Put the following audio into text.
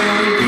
say